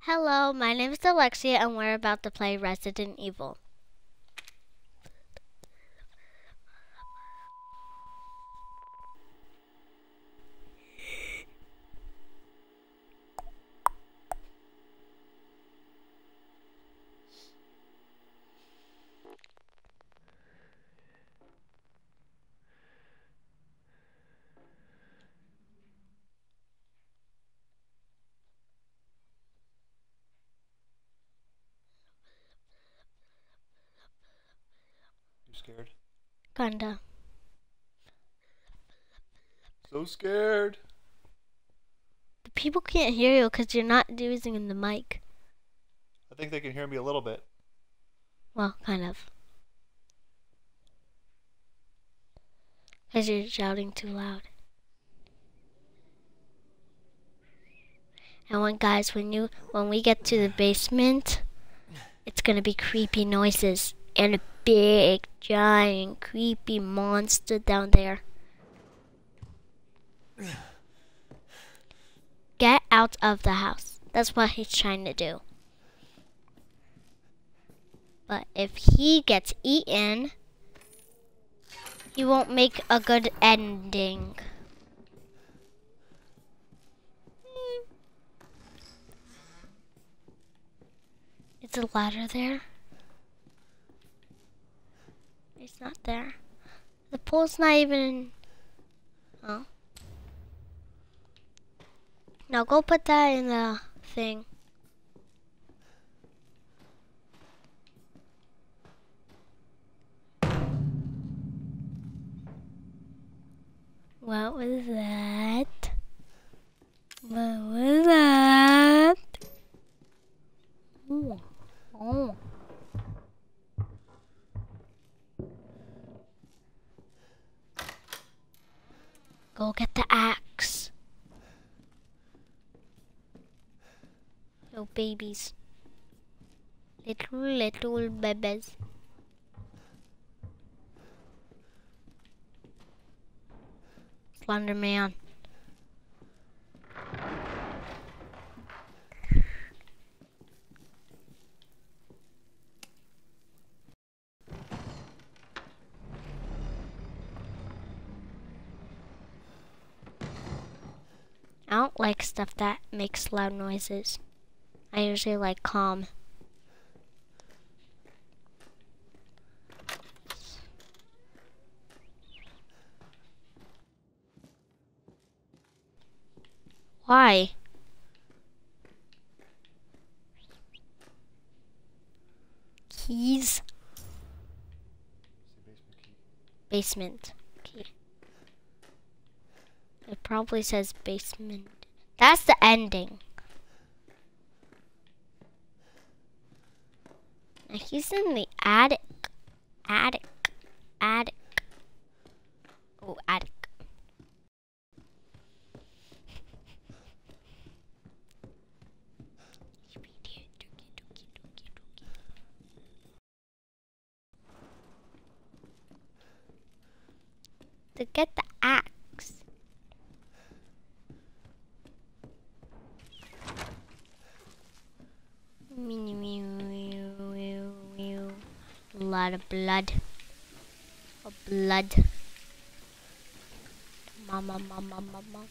Hello, my name is Alexia, and we're about to play Resident Evil. Scared? Kinda. So scared. The people can't hear you because you're not using in the mic. I think they can hear me a little bit. Well, kind of. Because you're shouting too loud. And when guys, when you when we get to the basement, it's gonna be creepy noises and a big, giant, creepy monster down there. Get out of the house. That's what he's trying to do. But if he gets eaten, he won't make a good ending. Is a ladder there? It's not there. The pool's not even. Oh. Now go put that in the thing. What was that? What was that? Ooh. Oh. Go get the axe. Oh, babies. Little, little babies. Slender Man. Like stuff that makes loud noises. I usually like calm. Why? Keys. Basement key. It probably says basement. That's the ending. He's in the. Attic. Attic. Oh, attic. To get the axe. Mew, mew, mew, mew, mew. A lot of blood. A blood. Mama, mama, mama.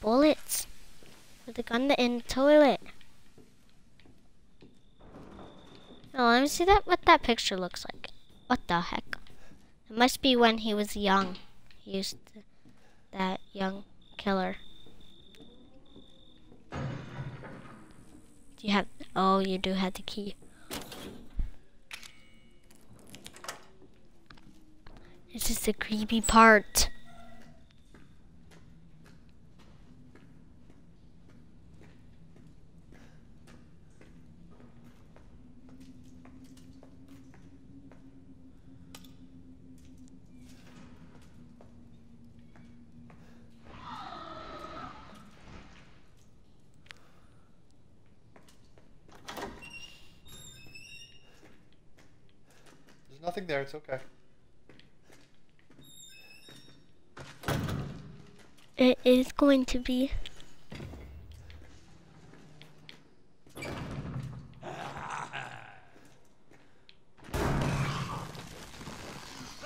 Bullets. With a gun in the toilet. Oh, let me see that what that picture looks like. What the heck? It must be when he was young. He used to, that young killer. You have? Oh, you do have the key. This is the creepy part. Nothing there. It's okay. It is going to be.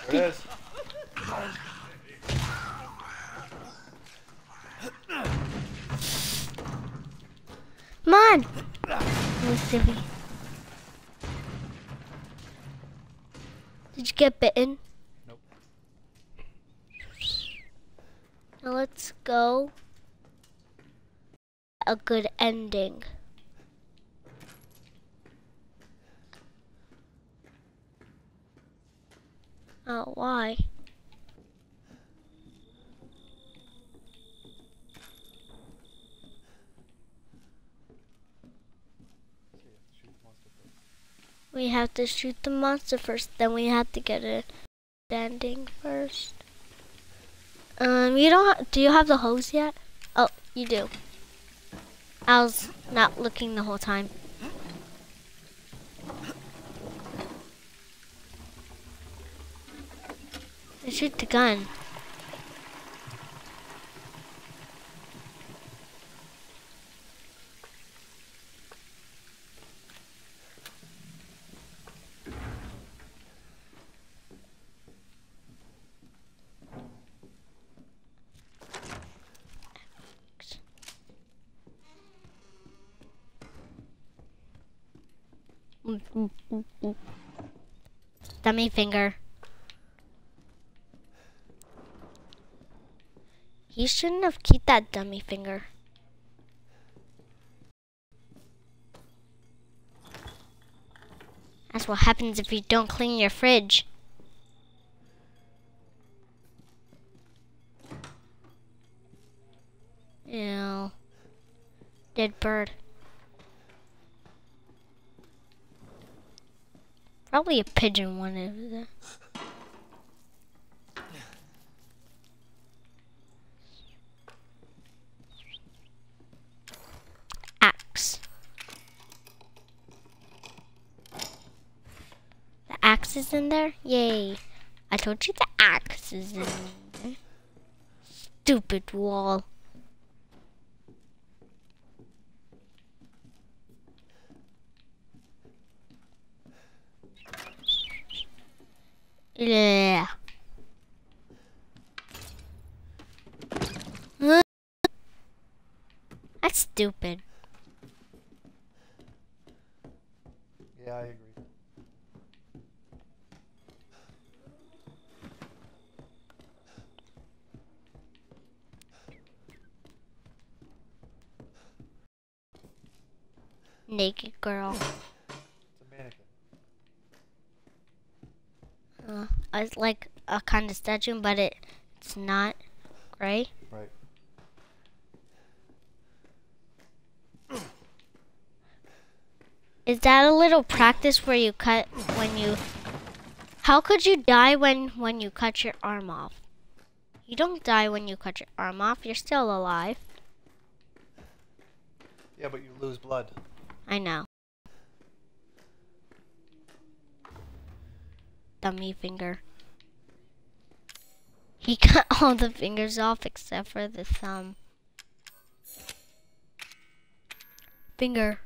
There it is. Come on! Oh, silly. Get bitten? Nope. Now let's go. A good ending. Oh, why? So you have to shoot the monster first. We have to shoot the monster first, then we have to get a standing first. Um, you don't. Do you have the hose yet? Oh, you do. I was not looking the whole time. I Shoot the gun. Dummy finger. He shouldn't have kept that dummy finger. That's what happens if you don't clean your fridge. Ew. Dead bird. Probably a pigeon one over there. Axe. The axe is in there? Yay. I told you the axe is in there. Stupid wall. Yeah. That's stupid. Yeah, I agree. Naked girl. It's a mannequin. Uh, it's like a kind of statue, but it it's not gray. Right. Is that a little practice where you cut when you? How could you die when when you cut your arm off? You don't die when you cut your arm off. You're still alive. Yeah, but you lose blood. I know. Dummy finger. He cut all the fingers off except for the thumb. Finger.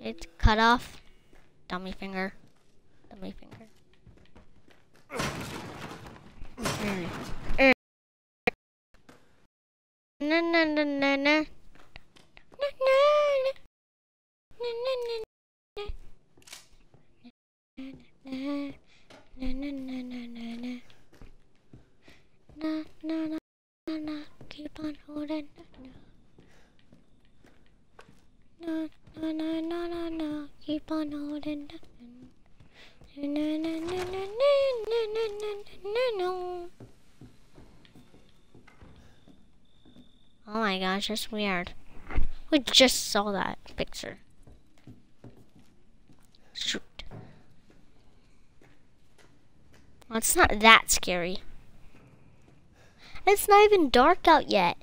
It's cut off. Dummy finger. Dummy finger. Mm. Mm. Na na na na na. Na na na. Na na na na. Na na na na na na na. Na na na na na. Keep on holding. Na na na na na na. Keep on holding. Na na na na na na na na na na. Oh my gosh, that's weird. We just saw that picture. Shoot. Well, it's not that scary. It's not even dark out yet.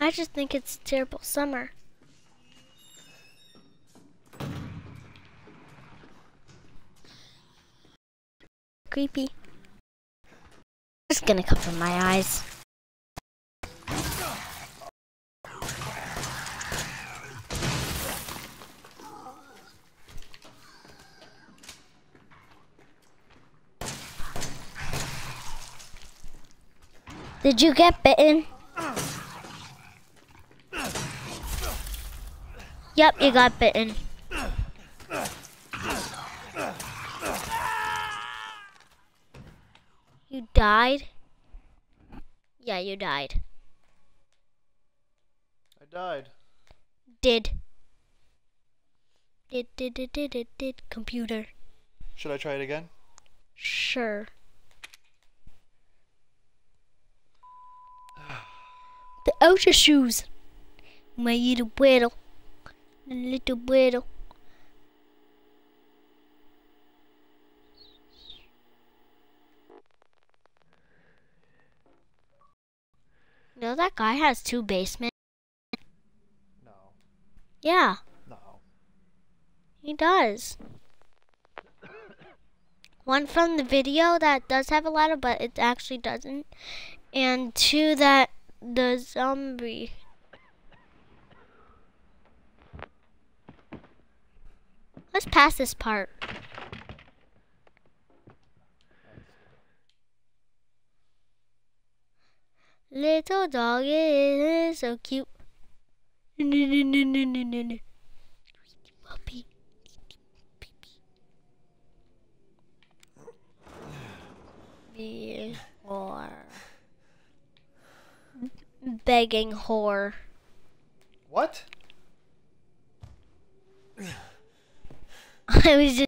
I just think it's a terrible summer. Creepy. It's gonna cover my eyes. Did you get bitten? Yep, you got bitten. You died? Yeah, you died. I died. Did. Did, did, did, did, did, did. Computer. Should I try it again? Sure. Outer shoes. My little. The little widow. You know that guy has two basements? No. Yeah, No. he does. One from the video that does have a ladder, but it actually doesn't. And two that the zombie. Let's pass this part. Little dog is so cute. Puppy. Be whore. Begging whore. What? I was just